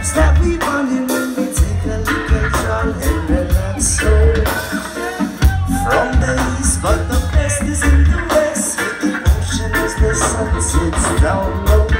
hopes that we bonded when we take a look at all and relax. So, from the east, but the best is in the west, with the ocean as the sun sits down low.